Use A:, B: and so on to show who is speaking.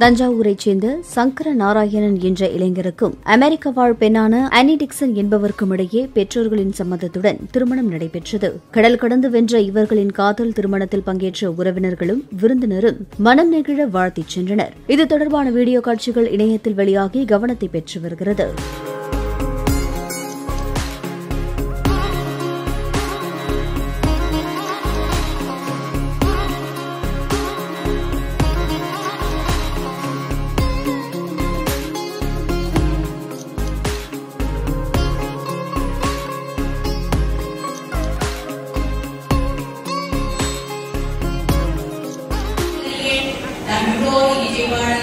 A: தஞ்சாவூரைச் சேர்ந்த சங்கர நாராயணன் என்ற இளைஞருக்கும் அமெரிக்க வாழ் பெண்ணான அனி டிக்சன் என்பவருக்கும் இடையே பெற்றோர்களின் சம்மதத்துடன் திருமணம் நடைபெற்றது. கடல் கடந்து வென்ற இவர்களின் காதல் திருமணத்தில் பங்கேற்ற உறவினர்களும் விருந்தினரும் மனம் நெகிழ வாழ்த்திச் சென்றனர். இது தொடர்பான வீடியோ காட்சிகள் இணையத்தில் வெளியாகி கவனத்தை பெற்று வருகிறது. 都已经关。